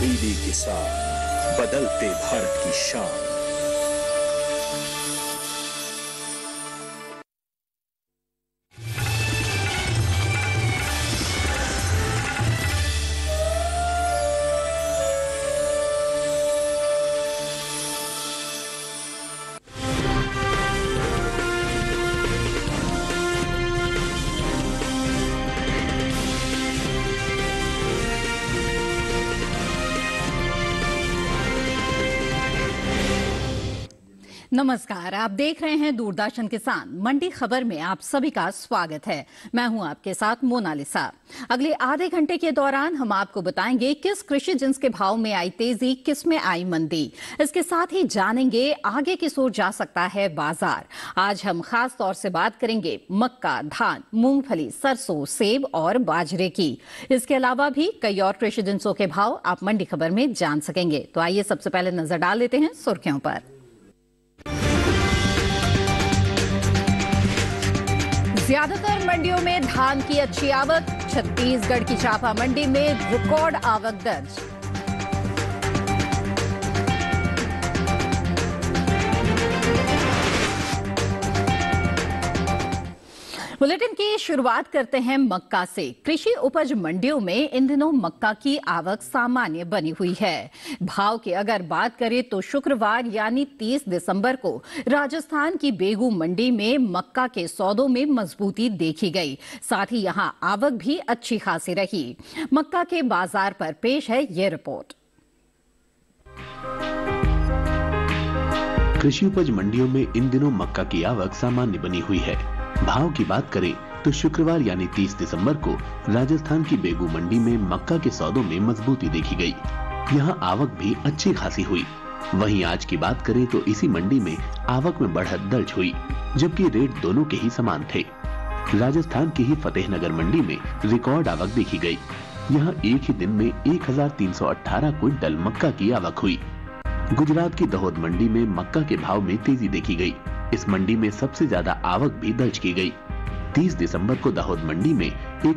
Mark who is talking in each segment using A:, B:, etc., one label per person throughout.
A: दीदी साथ बदलते भारत की शान।
B: नमस्कार, आप देख रहे हैं दूरदर्शन किसान मंडी खबर में आप सभी का स्वागत है। मैं हूँ आपके साथ मोनालिसा। अगले आधे घंटे के दौरान हम आपको बताएँगे किस कृषि जिन्स के भाव में आई तेज़ी, किसमें आई मंदी। इसके साथ ही जानेंगे आगे किस ओर जा सकता है बाज़ार। आज हम खास तौर से बात करेंगे मक्का, धान, मूंगफली, सरसों, सेब और बाजरे की। इसके अलावा भी कई और कृषि जिन्सों के भाव आप मंडी खबर में जान सकेंगे। तो आइए सबसे पहले नज़र डाल लेते हैं सुर्खियों पर। ज़्यादातर मंडियों में धान की अच्छी आवक, छत्तीसगढ़ की चापा मंडी में रिकॉर्ड आवक दर्ज। बुलेटिन की शुरुआत करते हैं मक्का से। कृषि उपज मंडियों में इन दिनों मक्का की आवक सामान्य बनी हुई है। भाव की अगर बात करें तो शुक्रवार यानी 30 दिसंबर को राजस्थान की बेगू मंडी में मक्का के सौदों में मजबूती देखी गई। साथ ही यहाँ आवक भी अच्छी खासी रही। मक्का के बाज़ार पर पेश है ये रिपोर्ट।
C: कृषि उपज मंडियों में इन दिनों मक्का की आवक सामान्य बनी हुई है। भाव की बात करें तो शुक्रवार यानी 30 दिसंबर को राजस्थान की बेगू मंडी में मक्का के सौदों में मजबूती देखी गई। यहाँ आवक भी अच्छी खासी हुई। वहीं आज की बात करें तो इसी मंडी में आवक में बढ़त दर्ज हुई, जबकि रेट दोनों के ही समान थे। राजस्थान की ही फतेहनगर मंडी में रिकॉर्ड आवक देखी गई। यहाँ एक ही दिन में 1318 क्विंटल मक्का की आवक हुई। गुजरात की दहोद मंडी में मक्का के भाव में तेज़ी देखी गई। इस मंडी में सबसे ज़्यादा आवक भी दर्ज की गई। 30 दिसंबर को दाहोद मंडी में एक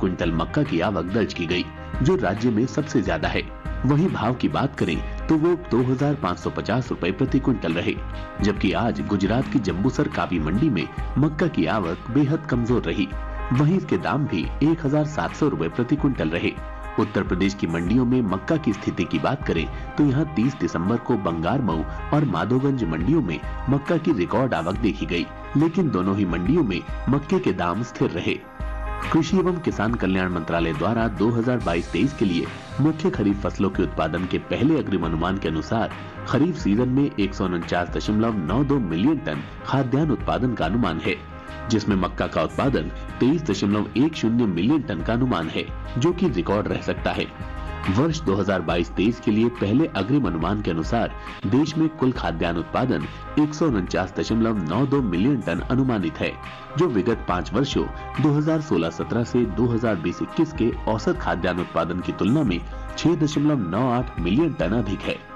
C: क्विंटल मक्का की आवक दर्ज की गई, जो राज्य में सबसे ज़्यादा है। वहीं भाव की बात करें तो वो दो हज़ार पाँच सौ पचास रूपए प्रति क्विंटल रहे जबकि आज गुजरात की जम्बूसर काबी मंडी में मक्का की आवक बेहद कमज़ोर रही। वहीं इसके दाम भी एक हज़ार सात सौ रूपए प्रति क्विंटल रहे। उत्तर प्रदेश की मंडियों में मक्का की स्थिति की बात करें तो यहाँ 30 दिसंबर को बंगार मऊ और माधोगंज मंडियों में मक्का की रिकॉर्ड आवक देखी गई, लेकिन दोनों ही मंडियों में मक्के के दाम स्थिर रहे। कृषि एवं किसान कल्याण मंत्रालय द्वारा 2022-23 के लिए मुख्य खरीफ फ़सलों के उत्पादन के पहले अग्रिम अनुमान के अनुसार खरीफ सीज़न में एक मिलियन टन खाद्यान्न उत्पादन का अनुमान है। जिसमें मक्का का उत्पादन 23.10 मिलियन टन का अनुमान है, जो कि रिकॉर्ड रह सकता है। वर्ष 2022-23 के लिए पहले अग्रिम अनुमान के अनुसार देश में कुल खाद्यान्न उत्पादन एक मिलियन टन अनुमानित है, जो विगत पाँच वर्षों 2016-17 से 2020-21 के औसत खाद्यान्न उत्पादन की तुलना में 6.98 मिलियन टन अधिक है।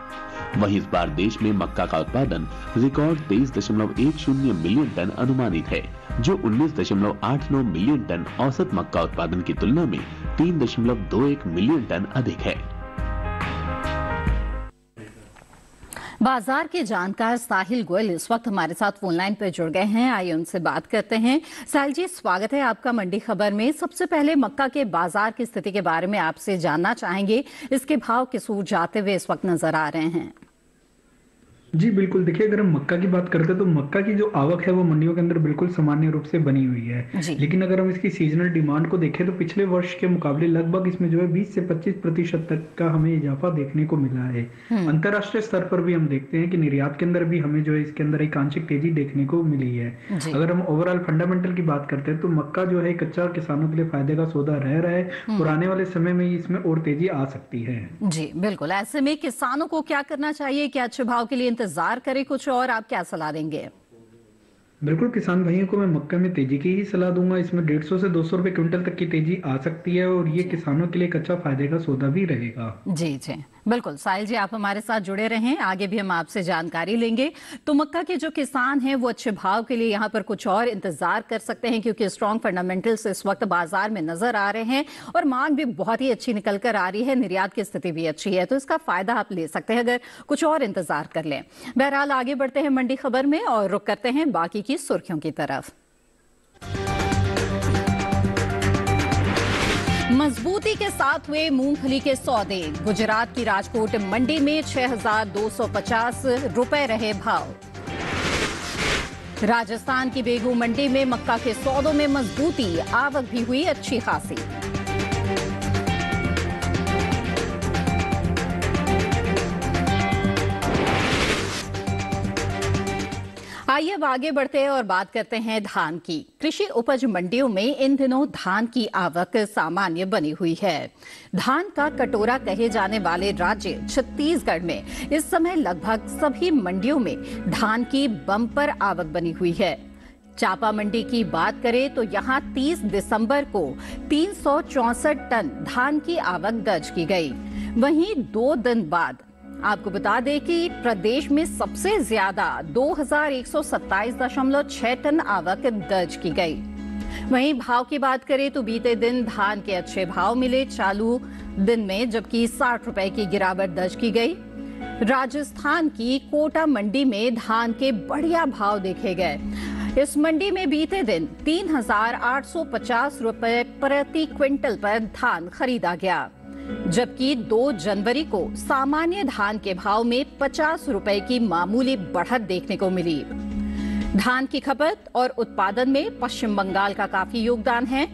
C: वहीं इस बार देश में मक्का का उत्पादन रिकॉर्ड 23.10 मिलियन टन अनुमानित है, जो 19.89 मिलियन टन औसत मक्का उत्पादन की तुलना में 3.21 मिलियन टन अधिक है।
B: बाज़ार के जानकार साहिल गोयल इस वक्त हमारे साथ फ़ोन लाइन पर जुड़ गए हैं। आइए उनसे बात करते हैं। साहिल जी, स्वागत है आपका मंडी खबर में। सबसे पहले मक्का के बाज़ार की स्थिति के बारे में आपसे जानना चाहेंगे। इसके भाव किस जाते हुए इस वक्त नज़र आ रहे हैं?
D: जी बिल्कुल। देखिए अगर हम मक्का की बात करते हैं तो मक्का की जो आवक है वो मंडियों के अंदर बिल्कुल सामान्य रूप से बनी हुई है। लेकिन अगर हम इसकी सीजनल डिमांड को देखें तो पिछले वर्ष के मुकाबले लगभग इसमें जो है 20 से 25 प्रतिशत तक का हमें इजाफा देखने को मिला है। अंतरराष्ट्रीय स्तर पर भी हम देखते हैं कि निर्यात के अंदर भी हमें जो है इसके अंदर एक आंशिक तेज़ी देखने को मिली है। अगर हम ओवरऑल फंडामेंटल की बात करते हैं तो मक्का जो है कच्चा किसानों के लिए फ़ायदे का सौदा रह रहा है और आने वाले समय में इसमें और तेज़ी आ सकती है।
B: जी बिल्कुल। ऐसे में किसानों को क्या करना चाहिए? क्या अच्छे भाव के लिए इंतज़ार करें कुछ और आप क्या सलाह देंगे?
D: बिल्कुल किसान भाइयों को मैं मक्का में तेज़ी की ही सलाह दूँगा। इसमें डेढ़ सौ से दो सौ रुपए क्विंटल तक की तेज़ी आ सकती है और ये किसानों के लिए एक अच्छा फ़ायदे का सौदा भी रहेगा।
B: जी जी। बिल्कुल, साहिल जी, आप हमारे साथ जुड़े रहें, आगे भी हम आपसे जानकारी लेंगे। तो मक्का के जो किसान हैं, वो अच्छे भाव के लिए यहाँ पर कुछ और इंतज़ार कर सकते हैं, क्योंकि स्ट्रांग फंडामेंटल्स इस वक्त बाज़ार में नज़र आ रहे हैं और मांग भी बहुत ही अच्छी निकल कर आ रही है, निर्यात की स्थिति भी अच्छी है। तो इसका फ़ायदा आप ले सकते हैं, अगर कुछ और इंतज़ार कर लें। बहरहाल, आगे बढ़ते हैं मंडी खबर में और रुक करते हैं बाकी की सुर्खियों की तरफ़। मजबूती के साथ हुए मूंगफली के सौदे। गुजरात की राजकोट मंडी में 6,250 रुपए रहे भाव। राजस्थान की बेगू मंडी में मक्का के सौदों में मजबूती आवक भी हुई अच्छी खासी। आइए अब आगे बढ़ते हैं और बात करते हैं धान की। कृषि उपज मंडियों में इन दिनों धान की आवक सामान्य बनी हुई है। धान का कटोरा कहे जाने वाले राज्य छत्तीसगढ़ में इस समय लगभग सभी मंडियों में धान की बम्पर आवक बनी हुई है। चापा मंडी की बात करें तो यहाँ 30 दिसंबर को तीन टन धान की आवक दर्ज की गई। वहीं दो दिन बाद आपको बता दें कि प्रदेश में सबसे ज़्यादा 2127.6 टन आवक दर्ज की गई। वहीं भाव की बात करें तो बीते दिन धान के अच्छे भाव मिले चालू दिन में, जबकि साठ रुपए की गिरावट दर्ज की गई। राजस्थान की कोटा मंडी में धान के बढ़िया भाव देखे गए। इस मंडी में बीते दिन तीन हज़ार आठ सौ पचास रुपए प्रति क्विंटल पर धान खरीदा गया। जबकि 2 जनवरी को सामान्य धान के भाव में 50 रुपए की मामूली बढ़त देखने को मिली। धान की खपत और उत्पादन में पश्चिम बंगाल का काफ़ी योगदान है।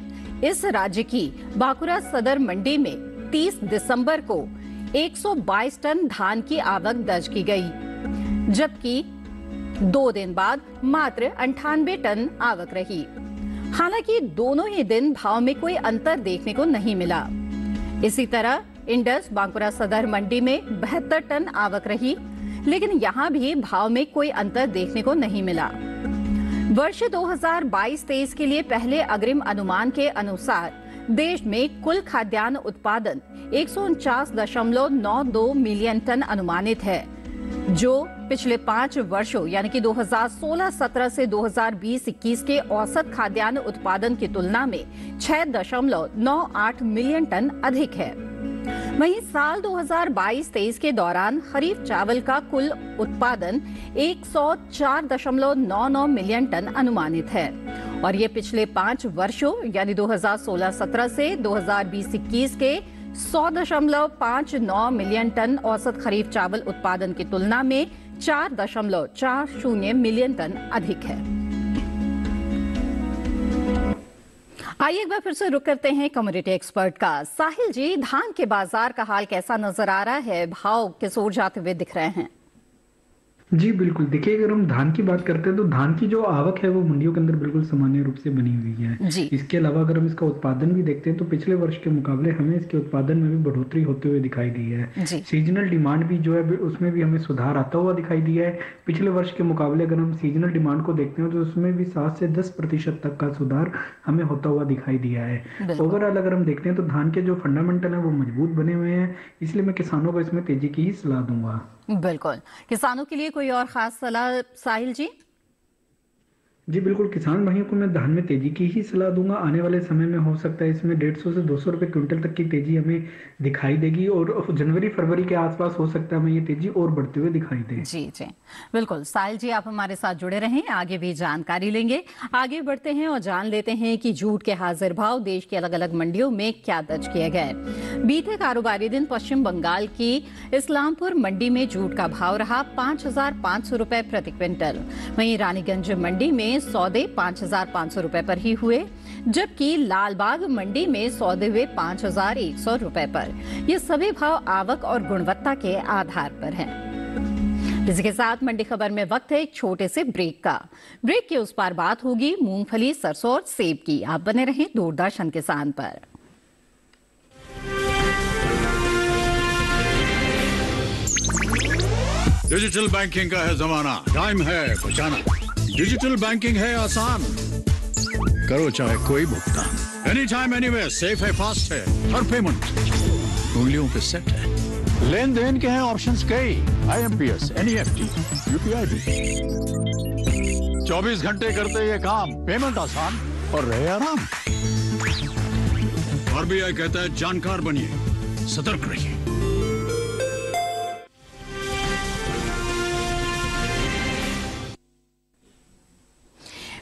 B: इस राज्य की बांकुरा सदर मंडी में 30 दिसंबर को 122 टन धान की आवक दर्ज की गई, जबकि दो दिन बाद मात्र अंठानबे टन आवक रही। हालाँकि दोनों ही दिन भाव में कोई अंतर देखने को नहीं मिला। इसी तरह इंडस बांकुरा सदर मंडी में बहत्तर टन आवक रही, लेकिन यहाँ भी भाव में कोई अंतर देखने को नहीं मिला। वर्ष 2022-23 के लिए पहले अग्रिम अनुमान के अनुसार देश में कुल खाद्यान्न उत्पादन एक मिलियन टन अनुमानित है। जो पिछले पाँच वर्षों, यानी कि 2016-17 से 2020-21 के औसत खाद्यान्न उत्पादन की तुलना में 6.98 मिलियन टन अधिक है। वहीं साल 2022-23 के दौरान खरीफ चावल का कुल उत्पादन 104.99 मिलियन टन अनुमानित है। और ये पिछले पाँच वर्षों, यानी 2016-17 से 2020-21 के सौ दशमलव पाँच नौ मिलियन टन औसत खरीफ चावल उत्पादन की तुलना में चार दशमलव चार शून्य मिलियन टन अधिक है। आइए एक बार फिर से रुक करते हैं कम्युनिटी एक्सपर्ट का। साहिल जी, धान के बाज़ार का हाल कैसा नज़र आ रहा है? भाव किस ओर जाते हुए दिख रहे हैं?
D: जी बिल्कुल। देखिए अगर हम धान की बात करते हैं तो धान की जो आवक है वो मंडियों के अंदर बिल्कुल सामान्य रूप से बनी हुई है। जी। इसके अलावा अगर हम इसका उत्पादन भी देखते हैं तो पिछले वर्ष के मुकाबले हमें इसके उत्पादन में भी बढ़ोतरी होते हुए दिखाई दी है। सीजनल डिमांड भी जो है उसमें भी हमें सुधार आता हुआ दिखाई दिया है। पिछले वर्ष के मुकाबले अगर हम सीजनल डिमांड को देखते हैं तो उसमें भी सात से दस प्रतिशत तक का सुधार हमें होता हुआ दिखाई दिया है। ओवरऑल अगर हम देखते हैं तो धान के जो फंडामेंटल है वो मज़बूत बने हुए हैं। इसलिए मैं किसानों को इसमें तेज़ी की ही सलाह दूँगा।
B: बिल्कुल। किसानों के लिए कोई और खास सलाह? साहिल जी?
D: जी, बिल्कुल। किसान भाइयों को मैं धान में तेज़ी की ही सलाह दूँगा। आने वाले समय में हो सकता है इसमें डेढ़ सौ से दो सौ रुपए क्विंटल तक की तेज़ी हमें दिखाई देगी और जनवरी, फरवरी के आसपास हो सकता है हमें ये तेज़ी और बढ़ते हुए दिखाई दे।
B: जी जी। बिल्कुल। साहिल जी, आप हमारे साथ जुड़े रहें, आगे भी जानकारी लेंगे। आगे बढ़ते हैं और जान लेते हैं कि जूट के हाजिर भाव देश की अलग अलग मंडियों में क्या दर्ज किए गए। बीते कारोबारी दिन पश्चिम बंगाल की इस्लामपुर मंडी में जूट का भाव रहा पाँच हज़ार पाँच सौ रुपए प्रति क्विंटल। वहीं रानीगंज मंडी में में सौदे पाँच हज़ार पाँच सौ रूपए पर ही हुए, जबकि लालबाग मंडी में सौदे हुए पाँच हज़ार एक सौ रूपए पर। ये सभी भाव आवक और गुणवत्ता के आधार पर हैं। इसी के साथ मंडी खबर में वक्त है एक छोटे से ब्रेक का। ब्रेक के उस पार बात होगी मूंगफली, सरसों और सेब की। आप बने रहें दूरदर्शन किसान पर।
E: डिजिटल बैंकिंग का है जमाना। टाइम है बचाना। डिजिटल बैंकिंग है आसान। करो चाहे कोई भुगतान। Any time any way safe है फास्ट है, हर पेमेंट उंगलियों पे सेट है। लेन देन के हैं ऑप्शंस कई। आईएमपीएस एनईएफटी यूपीआई भी 24 घंटे करते ये काम। पेमेंट आसान और रहे आराम। आरबीआई कहता है, जानकार बनिए, सतर्क रहिए।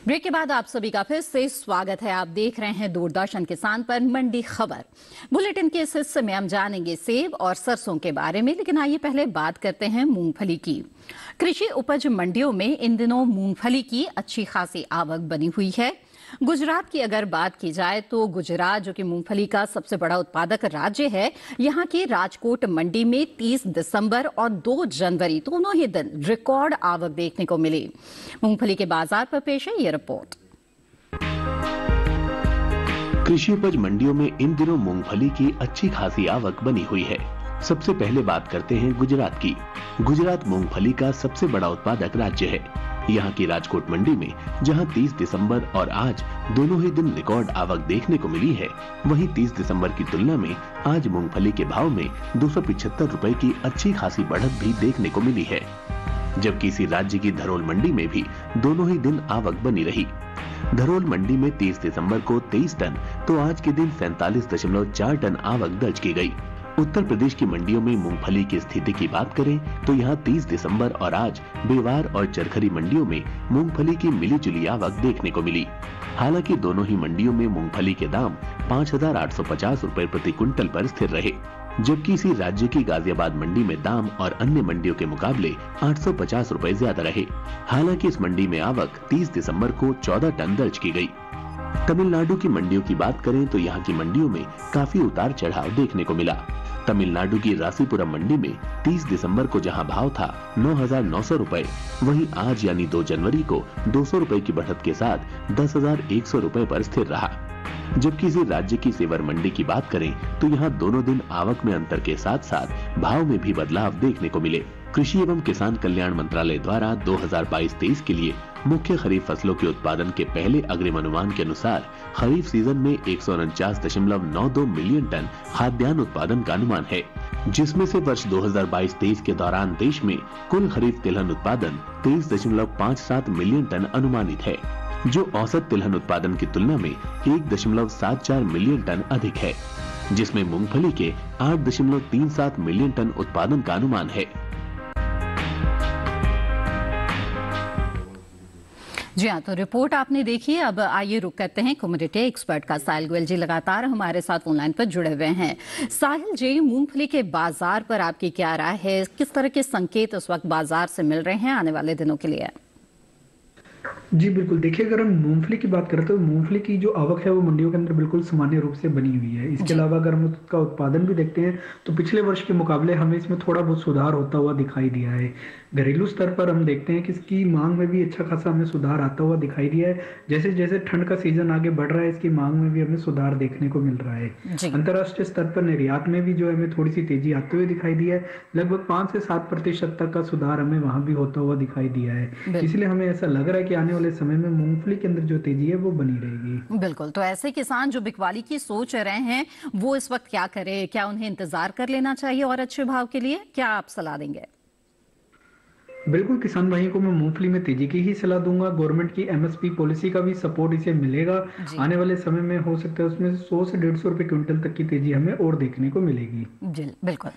B: ब्रेक के बाद आप सभी का फिर से स्वागत है। आप देख रहे हैं दूरदर्शन किसान पर मंडी खबर। बुलेटिन के इस हिस्से में हम जानेंगे सेब और सरसों के बारे में, लेकिन आइए पहले बात करते हैं मूंगफली की। कृषि उपज मंडियों में इन दिनों मूंगफली की अच्छी खासी आवक बनी हुई है। गुजरात की अगर बात की जाए तो गुजरात, जो कि मूंगफली का सबसे बड़ा उत्पादक राज्य है, यहाँ के राजकोट मंडी में 30 दिसंबर और 2 जनवरी दोनों ही दिन रिकॉर्ड आवक देखने को मिली। मूंगफली के बाज़ार पर पेश है ये रिपोर्ट।
C: कृषि उपज मंडियों में इन दिनों मूंगफली की अच्छी खासी आवक बनी हुई है। सबसे पहले बात करते हैं गुजरात की। गुजरात मूंगफली का सबसे बड़ा उत्पादक राज्य है। यहाँ की राजकोट मंडी में, जहाँ 30 दिसंबर और आज दोनों ही दिन रिकॉर्ड आवक देखने को मिली है, वहीं 30 दिसंबर की तुलना में आज मूंगफली के भाव में दो रुपए की अच्छी खासी बढ़त भी देखने को मिली है। जबकि इसी राज्य की धरोल मंडी में भी दोनों ही दिन आवक बनी रही। धरोल मंडी में 30 दिसंबर को 23 टन तो आज के दिन सैतालीस दशमलव चार टन आवक दर्ज की गई। उत्तर प्रदेश की मंडियों में मूंगफली की स्थिति की बात करें तो यहाँ 30 दिसंबर और आज बेवार और चरखरी मंडियों में मूंगफली की मिली जुली आवक देखने को मिली। हालाँकि दोनों ही मंडियों में मूंगफली के दाम पाँच हज़ार आठ सौ पचास रूपए प्रति क्विंटल पर स्थिर रहे, जबकि इसी राज्य की गाजियाबाद मंडी में दाम और अन्य मंडियों के मुकाबले आठ सौ पचास रूपए ज़्यादा रहे। हालाँकि इस मंडी में आवक 30 दिसंबर को 14 टन दर्ज की गई। तमिलनाडु की मंडियों की बात करें तो यहाँ की मंडियों में काफ़ी उतार चढ़ाव देखने को मिला। तमिलनाडु की रासीपुरम मंडी में 30 दिसंबर को जहाँ भाव था नौ हज़ार नौ सौ रूपए, वही आज यानी 2 जनवरी को दो सौ रूपए की बढ़त के साथ दस हज़ार एक सौ रूपए पर स्थिर रहा। जबकि इसी राज्य की सेवर मंडी की बात करें तो यहाँ दोनों दिन आवक में अंतर के साथ साथ भाव में भी बदलाव देखने को मिले। कृषि एवं किसान कल्याण मंत्रालय द्वारा 2022-23 के लिए मुख्य खरीफ फ़सलों के उत्पादन के पहले अग्रिम अनुमान के अनुसार, खरीफ सीज़न में एक मिलियन टन खाद्यान्न उत्पादन का अनुमान है, जिसमें से वर्ष 2022-23 के दौरान देश में कुल खरीफ तिलहन उत्पादन 23.57 मिलियन टन अनुमानित है, जो औसत तिलहन उत्पादन की तुलना में 1.74 मिलियन टन अधिक है, जिसमें मूंगफली के 8.37 मिलियन टन उत्पादन का अनुमान है।
B: जी हाँ तो रिपोर्ट आपने देखी अब आइए रुक करते हैं कम्युनिटी एक्सपर्ट का। साहिल गोयल जी लगातार हमारे साथ ऑनलाइन पर जुड़े हुए हैं। साहिल जी, मूंगफली के बाज़ार पर आपकी क्या राय है? किस तरह के संकेत उस वक्त बाज़ार से मिल रहे हैं आने वाले दिनों के लिए?
D: जी बिल्कुल। देखिए अगर हम मूंगफली की बात करें तो मूंगफली की जो आवक है वो मंडियों के अंदर बिल्कुल सामान्य रूप से बनी हुई है। इसके अलावा अगर हम उसका उत्पादन भी देखते हैं तो पिछले वर्ष के मुकाबले हमें इसमें थोड़ा बहुत सुधार होता हुआ दिखाई दिया है। घरेलू स्तर पर हम देखते हैं कि इसकी मांग में भी अच्छा खासा हमें सुधार आता हुआ दिखाई दिया है। जैसे जैसे ठंड का सीज़न आगे बढ़ रहा है इसकी मांग में भी हमें सुधार देखने को मिल रहा है। अंतर्राष्ट्रीय स्तर पर निर्यात में भी जो हमें थोड़ी सी तेज़ी आते हुए दिखाई दिया है। लगभग पाँच से सात प्रतिशत तक का सुधार हमें वहाँ भी होता हुआ दिखाई दिया है। इसलिए हमें ऐसा लग रहा है कि आने वाले समय में मूंगफली के अंदर जो तेज़ी है, वो बनी रहेगी।
B: बिल्कुल तो ऐसे किसान जो बिकवाली की सोच रहे हैं, वो इस वक्त क्या करे? क्या उन्हें इंतज़ार कर लेना चाहिए और अच्छे भाव के लिए? क्या आप सलाह देंगे?
D: बिल्कुल किसान भाइयों को मैं मूंगफली में तेज़ी की ही सलाह दूँगा। गवर्नमेंट की एमएसपी पॉलिसी का भी सपोर्ट इसे मिलेगा। आने वाले समय में हो सकता है उसमें सौ से डेढ़ सौ रुपए क्विंटल तक की तेज़ी हमें और देखने को मिलेगी।
B: जी बिल्कुल।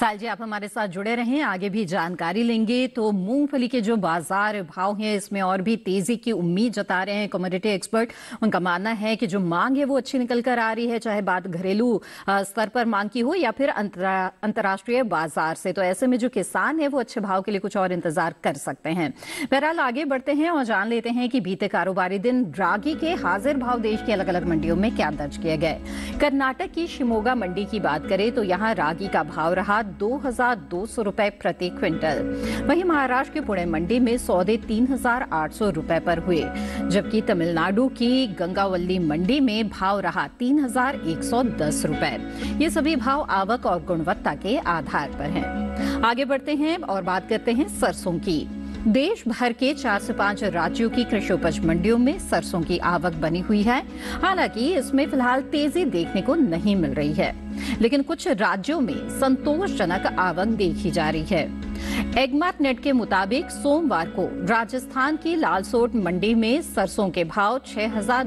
B: साल जी आप हमारे साथ जुड़े रहें आगे भी जानकारी लेंगे। तो मूंगफली के जो बाज़ार भाव है इसमें और भी तेज़ी की उम्मीद जता रहे हैं कम्युनिटी एक्सपर्ट उनका मानना है कि जो मांग है वो अच्छी निकल कर आ रही है चाहे बात घरेलू स्तर पर मांग की हो या फिर अंतर्राष्ट्रीय बाज़ार से। तो ऐसे में जो किसान है वो अच्छे भाव के लिए कुछ और इंतज़ार इंतज़ार कर सकते हैं। बहरहाल आगे बढ़ते हैं और जान लेते हैं कि बीते कारोबारी दिन रागी के हाजिर भाव देश की अलग अलग मंडियों में क्या दर्ज किए गए। कर्नाटक की शिमोगा मंडी की बात करें तो यहाँ रागी का भाव रहा दो हज़ार दो सौ रुपए प्रति क्विंटल। वहीं महाराष्ट्र के पुणे मंडी में सौदे तीन हज़ार आठ सौ रुपए पर हुए, जबकि तमिलनाडु की गंगावल्ली मंडी में भाव रहा तीन हज़ार एक सौ दस रुपए। ये सभी भाव आवक और गुणवत्ता के आधार पर हैं। आगे बढ़ते हैं और बात करते हैं सरसों की। देश भर के चार से पाँच राज्यों की कृषि उपज मंडियों में सरसों की आवक बनी हुई है। हालाँकि इसमें फ़िलहाल तेज़ी देखने को नहीं मिल रही है। लेकिन कुछ राज्यों में संतोषजनक आवक देखी जा रही है। एगमार्क नेट के मुताबिक सोमवार को राजस्थान की लालसोट मंडी में सरसों के भाव छह हज़ार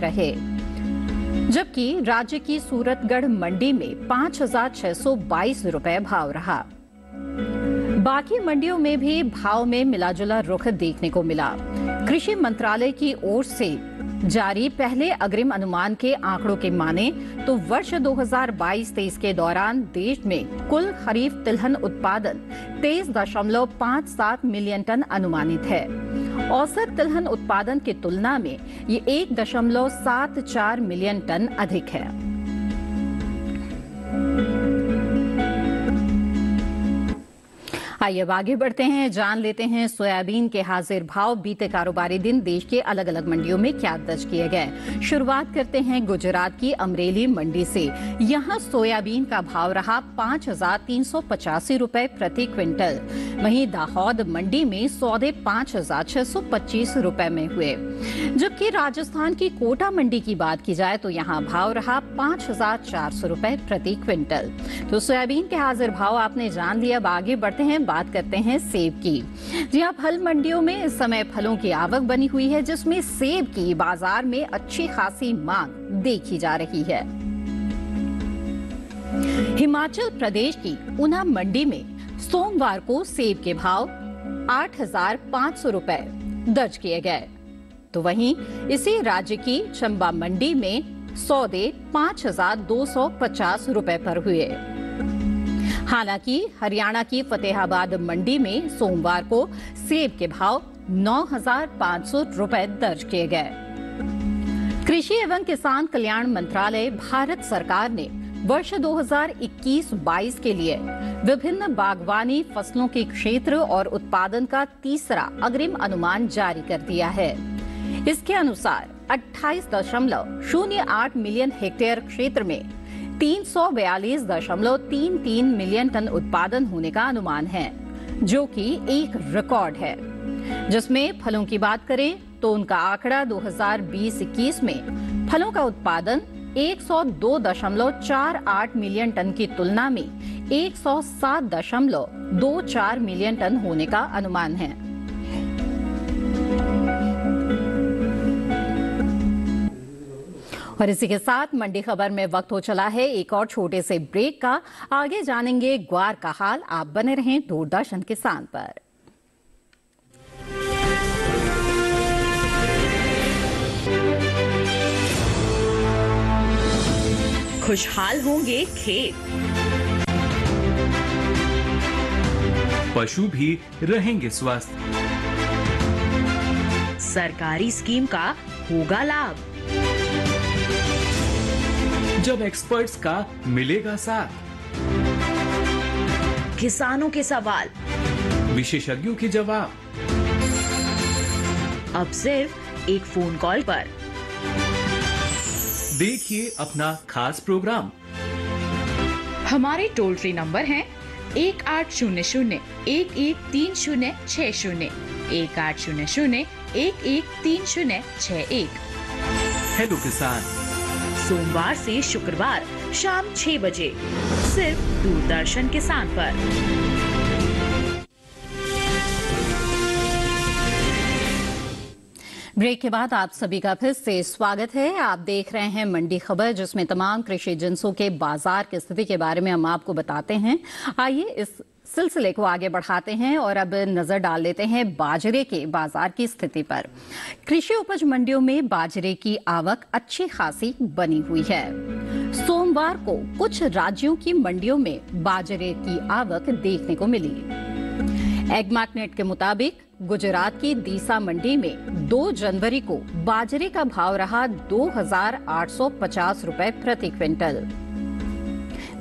B: रहे। जबकि राज्य की सूरतगढ़ मंडी में पाँच हज़ार छह सौ बाईस रुपए भाव रहा। बाकी मंडियों में भी भाव में मिलाजुला रुख देखने को मिला। कृषि मंत्रालय की ओर से जारी पहले अग्रिम अनुमान के आंकड़ों के माने तो वर्ष 2022-23 के दौरान देश में कुल खरीफ तिलहन उत्पादन तेईस दशमलव पाँच सात मिलियन टन अनुमानित है। औसत तिलहन उत्पादन की तुलना में ये एक दशमलव सात चार मिलियन टन अधिक है। आइए अब आगे बढ़ते हैं, जान लेते हैं, सोयाबीन के हाजिर भाव बीते कारोबारी दिन देश के अलग अलग मंडियों में क्या दर्ज किए गए। शुरुआत करते हैं गुजरात की अमरेली मंडी से। यहाँ सोयाबीन का भाव रहा पाँच हज़ार तीन सौ पचासी रूपए प्रति क्विंटल। वहीं दाहोद मंडी में सौदे पाँच हज़ार छह सौ पच्चीस रूपए में हुए। जबकि राजस्थान की कोटा मंडी की बात की जाए तो यहाँ भाव रहा पाँच हज़ार चार सौ रूपए प्रति क्विंटल। तो सोयाबीन के हाजिर भाव आपने जान लिया, अब आगे बढ़ते हैं बात करते हैं सेब की। जी हाँ फल मंडियों में इस समय फलों की आवक बनी हुई है, जिसमें सेब की बाज़ार में अच्छी खासी मांग देखी जा रही है। हिमाचल प्रदेश की ऊना मंडी में सोमवार को सेब के भाव आठ हज़ार पाँच सौ रूपए दर्ज किए गए। तो वहीं इसी राज्य की चंबा मंडी में सौदे पाँच हज़ार दो सौ पचास रूपए पर हुए। हालाँकि हरियाणा की फतेहाबाद मंडी में सोमवार को सेब के भाव नौ रूपए दर्ज किए गए। कृषि एवं किसान कल्याण मंत्रालय, भारत सरकार ने वर्ष 2021-22 के लिए विभिन्न बागवानी फ़सलों के क्षेत्र और उत्पादन का तीसरा अग्रिम अनुमान जारी कर दिया है। इसके अनुसार अट्ठाईस दशमलव शून्य आठ मिलियन हेक्टेयर क्षेत्र में तीन सौ बयालीस दशमलव तीन तीन मिलियन टन उत्पादन होने का अनुमान है, जो कि एक रिकॉर्ड है। जिसमें फलों की बात करें तो उनका आंकड़ा 2020-21 में फलों का उत्पादन 102.48 मिलियन टन की तुलना में 107.24 मिलियन टन होने का अनुमान है। और इसी के साथ मंडी खबर में वक्त हो चला है एक और छोटे से ब्रेक का। आगे जानेंगे ग्वार का हाल। आप बने रहें दूरदर्शन किसान पर।
F: खुशहाल होंगे खेत।
G: पशु भी रहेंगे स्वस्थ।
F: सरकारी स्कीम का होगा लाभ।
G: जब एक्सपर्ट्स का मिलेगा साथ।
F: किसानों के सवाल।
G: विशेषज्ञों के जवाब।
F: अब सिर्फ़ एक फ़ोन कॉल पर।
G: देखिए अपना खास प्रोग्राम
H: हमारे टोल फ्री नंबर हैं एक आठ शून्य शून्य एक एक तीन शून्य छः शून्य एक आठ शून्य शून्य एक एक तीन शून्य छः एक।
G: हेलो किसान।
F: सोमवार से शुक्रवार शाम छह बजे सिर्फ़ दूरदर्शन किसान पर।
B: ब्रेक के बाद आप सभी का फिर से स्वागत है। आप देख रहे हैं मंडी खबर, जिसमें तमाम कृषि जिनसों के बाज़ार की स्थिति के बारे में हम आपको बताते हैं। आइए इस सिलसिले को आगे बढ़ाते हैं और अब नज़र डाल लेते हैं बाजरे के बाज़ार की स्थिति पर। कृषि उपज मंडियों में बाजरे की आवक अच्छी खासी बनी हुई है। सोमवार को कुछ राज्यों की मंडियों में बाजरे की आवक देखने को मिली। एगमार्कनेट के मुताबिक गुजरात की दीसा मंडी में 2 जनवरी को बाजरे का भाव रहा 2,850 रुपए प्रति क्विंटल।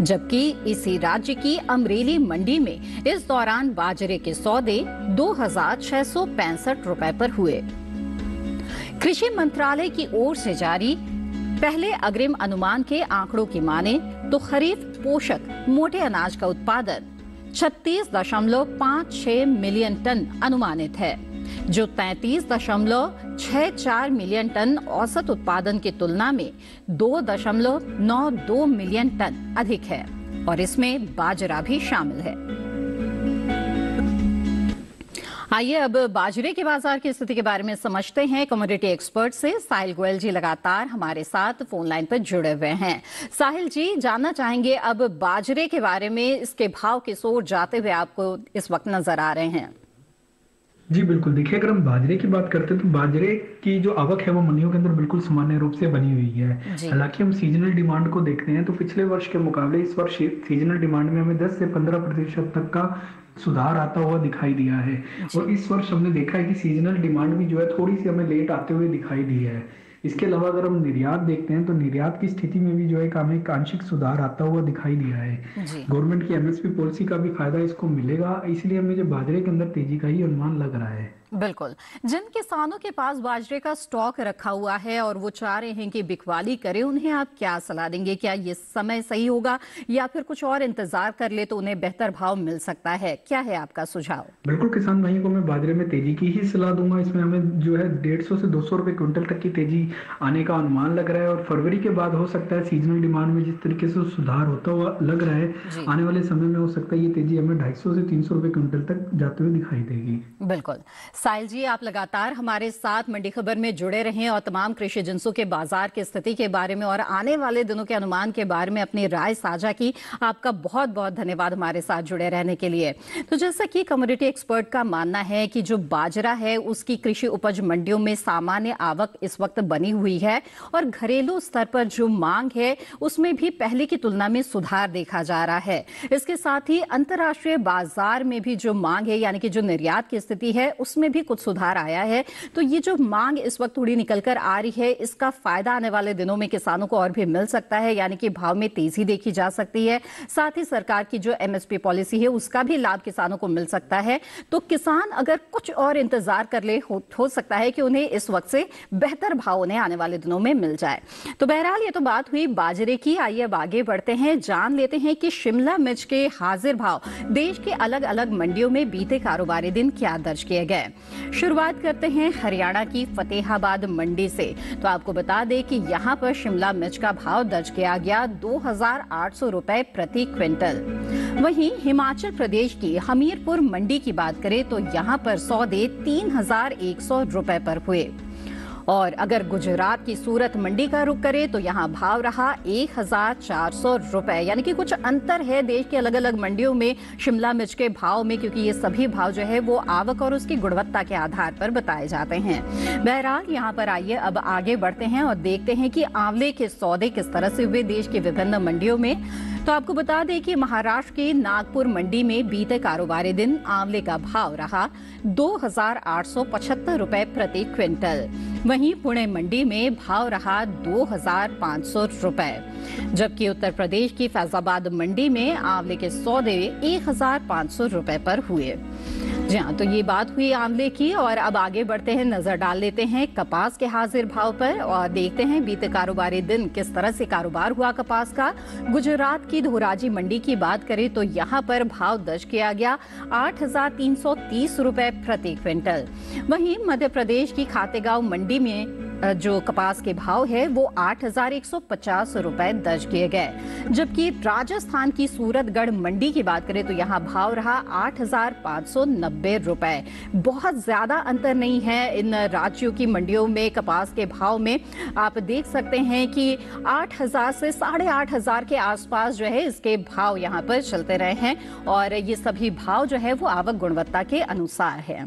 B: जबकि इसी राज्य की अमरेली मंडी में इस दौरान बाजरे के सौदे दो रुपए पर हुए। कृषि मंत्रालय की ओर से जारी पहले अग्रिम अनुमान के आंकड़ों की माने तो खरीफ पोषक मोटे अनाज का उत्पादन छत्तीस दशमलव पाँच छह मिलियन टन अनुमानित है, जो तैतीस दशमलव छह चार मिलियन टन औसत उत्पादन की तुलना में दो दशमलव नौ दो मिलियन टन अधिक है और इसमें बाजरा भी शामिल है। आइए अब बाजरे के बाज़ार की स्थिति के बारे में समझते हैं। कम्युनिटी एक्सपर्ट से साहिल गोयल जी लगातार हमारे साथ फ़ोन लाइन पर जुड़े हुए हैं। साहिल जी, जानना चाहेंगे अब बाजरे के बारे में, इसके भाव की शोर जाते हुए आपको इस वक्त नज़र आ रहे हैं?
D: जी बिल्कुल। देखिए अगर हम बाजरे की बात करते हैं तो बाजरे की जो आवक है वो मंडियों के अंदर बिल्कुल सामान्य रूप से बनी हुई है। हालाँकि हम सीजनल डिमांड को देखते हैं तो पिछले वर्ष के मुकाबले इस वर्ष सीजनल डिमांड में हमें 10 से 15 प्रतिशत तक का सुधार आता हुआ दिखाई दिया है। और इस वर्ष हमने देखा है कि सीजनल डिमांड भी जो है थोड़ी सी हमें लेट आते हुए दिखाई दी है। इसके अलावा अगर हम निर्यात देखते हैं तो निर्यात की स्थिति में भी जो है हमें आंशिक सुधार आता हुआ दिखाई दिया है। गवर्नमेंट की एमएसपी पॉलिसी का भी फ़ायदा इसको मिलेगा इसलिए हमें जो बाजरे के अंदर तेज़ी का ही अनुमान लग रहा है।
B: बिल्कुल। जिन किसानों के पास बाजरे का स्टॉक रखा हुआ है और वो चाह रहे हैं कि बिकवाली करें उन्हें आप क्या सलाह देंगे? क्या ये समय सही होगा? या फिर कुछ और इंतज़ार कर ले तो उन्हें बेहतर भाव मिल सकता है? क्या है आपका सुझाव?
D: बिल्कुल किसान भाइयों को मैं बाजरे में तेज़ी की ही सलाह दूँगा। इसमें हमें जो है डेढ़ सौ से दो सौ रुपए क्विंटल तक की तेज़ी आने का अनुमान लग रहा है और फरवरी के बाद हो सकता है सीजनल डिमांड में जिस तरीके से सुधार होता हुआ लग रहा है आने वाले समय में हो सकता है ये तेज़ी हमें ढाई से तीन सौ रुपए क्विंटल तक जाते हुए दिखाई देगी।
B: बिल्कुल। साहिल जी, आप लगातार हमारे साथ मंडी खबर में जुड़े रहें और तमाम कृषि जिनसों के बाज़ार की स्थिति के बारे में और आने वाले दिनों के अनुमान के बारे में अपनी राय साझा की। आपका बहुत बहुत धन्यवाद हमारे साथ जुड़े रहने के लिए। तो जैसा कि कम्युनिटी एक्सपर्ट का मानना है कि जो बाजरा है, उसकी कृषि उपज मंडियों में सामान्य आवक इस वक्त बनी हुई है और घरेलू स्तर पर जो मांग है, उसमें भी पहले की तुलना में सुधार देखा जा रहा है। इसके साथ ही अंतर्राष्ट्रीय बाज़ार में भी जो मांग है, यानी कि जो निर्यात की स्थिति है, उसमें भी कुछ सुधार आया है। तो ये जो मांग इस वक्त थोड़ी निकल कर आ रही है इसका फ़ायदा आने वाले दिनों में किसानों को और भी मिल सकता है यानी कि भाव में तेज़ी देखी जा सकती है। साथ ही सरकार की जो एमएसपी पॉलिसी है उसका भी लाभ किसानों को मिल सकता है। तो किसान अगर कुछ और इंतज़ार कर ले हो, हो सकता है कि उन्हें इस वक्त से बेहतर भाव उन्हें आने वाले दिनों में मिल जाए। तो बहरहाल ये तो बात हुई बाजरे की। आइए अब आगे बढ़ते हैं जान लेते हैं कि शिमला मिर्च के हाजिर भाव देश के अलग अलग मंडियों में बीते कारोबारी दिन क्या दर्ज किए गए। शुरुआत करते हैं हरियाणा की फतेहाबाद मंडी से। तो आपको बता दें कि यहाँ पर शिमला मिर्च का भाव दर्ज किया गया दो हज़ार आठ सौ रुपए प्रति क्विंटल। वहीं हिमाचल प्रदेश की हमीरपुर मंडी की बात करें तो यहाँ पर सौदे तीन हज़ार एक सौ रुपए पर हुए। और अगर गुजरात की सूरत मंडी का रुख करें तो यहाँ भाव रहा एक हज़ार चार सौ रुपए। यानी कि कुछ अंतर है देश के अलग अलग मंडियों में शिमला मिर्च के भाव में, क्योंकि ये सभी भाव जो है वो आवक और उसकी गुणवत्ता के आधार पर बताए जाते हैं। बहरहाल, यहाँ पर आइए, अब आगे बढ़ते हैं और देखते हैं कि आंवले के सौदे किस तरह से हुए देश की विभिन्न मंडियों में। तो आपको बता दें कि महाराष्ट्र के नागपुर मंडी में बीते कारोबारी दिन आंवले का भाव रहा दो हज़ार आठ सौ पचहत्तर रूपए प्रति क्विंटल। वहीं पुणे मंडी में भाव रहा दो हज़ार पाँच सौ रुपए। जबकि उत्तर प्रदेश की फैजाबाद मंडी में आंवले के सौदे एक हज़ार पाँच सौ रुपए पर हुए। जी हाँ तो ये बात हुई आंवले की और अब आगे बढ़ते हैं, नज़र डाल लेते हैं कपास के हाजिर भाव पर और देखते हैं बीते कारोबारी दिन किस तरह से कारोबार हुआ कपास का। गुजरात की धोराजी मंडी की बात करें तो यहाँ पर भाव दर्ज किया गया आठ हज़ार तीन सौ तीस रुपए प्रति क्विंटल। वहीं मध्य प्रदेश की खातेगांव मंडी में जो कपास के भाव है, वो आठ हज़ार एक सौ पचास रुपए दर्ज किए गए। जबकि राजस्थान की सूरतगढ़ मंडी की बात करें तो यहाँ भाव रहा आठ हज़ार पाँच सौ नब्बे रुपए। बहुत ज़्यादा अंतर नहीं है इन राज्यों की मंडियों में कपास के भाव में। आप देख सकते हैं कि आठ हज़ार से साढ़े आठ हज़ार के आसपास जो है, इसके भाव यहाँ पर चलते रहे हैं और ये सभी भाव जो है, वो आवक गुणवत्ता के अनुसार है।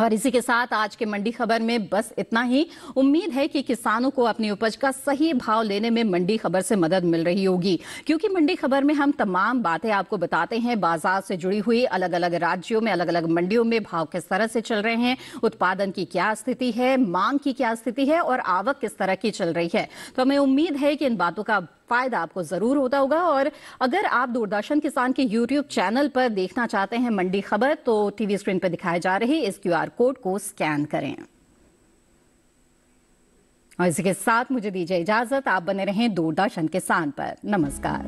B: और इसी के साथ आज के मंडी खबर में बस इतना ही। उम्मीद है कि किसानों को अपनी उपज का सही भाव लेने में मंडी खबर से मदद मिल रही होगी। क्योंकि मंडी खबर में हम तमाम बातें आपको बताते हैं। बाज़ार से जुड़ी हुई अलग अलग राज्यों में अलग अलग मंडियों में भाव किस तरह से चल रहे हैं, उत्पादन की क्या स्थिति है, मांग की क्या स्थिति है और आवक किस तरह की चल रही है। तो हमें उम्मीद है कि इन बातों का फ़ायदा आपको ज़रूर होता होगा। और अगर आप दूरदर्शन किसान के यूट्यूब चैनल पर देखना चाहते हैं मंडी खबर तो टीवी स्क्रीन पर दिखाई जा रही इस क्यूआर कोड को स्कैन करें। और इसी के साथ मुझे दीजिए इजाज़त। आप बने रहें दूरदर्शन किसान पर। नमस्कार।